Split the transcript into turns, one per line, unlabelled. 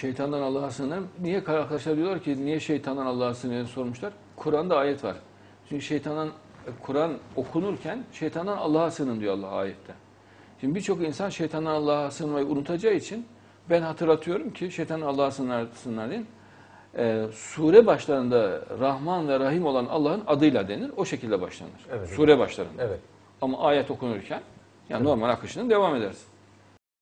Şeytandan Allah'a sığınırım. Niye arkadaşlar diyorlar ki niye şeytandan Allah'a sığınırım sormuşlar. Kur'an'da ayet var. Çünkü şeytandan Kur'an okunurken şeytandan Allah'a sığının diyor Allah ayette. Şimdi birçok insan şeytandan Allah'a sığınmayı unutacağı için ben hatırlatıyorum ki şeytandan Allah'a sığınır, sığınır deyin. Ee, sure başlarında Rahman ve Rahim olan Allah'ın adıyla denir. O şekilde başlanır.
Evet.
Sure başlarında.
Evet.
Ama ayet okunurken yani normal akışının devam edersin.